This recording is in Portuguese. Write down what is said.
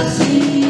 assim.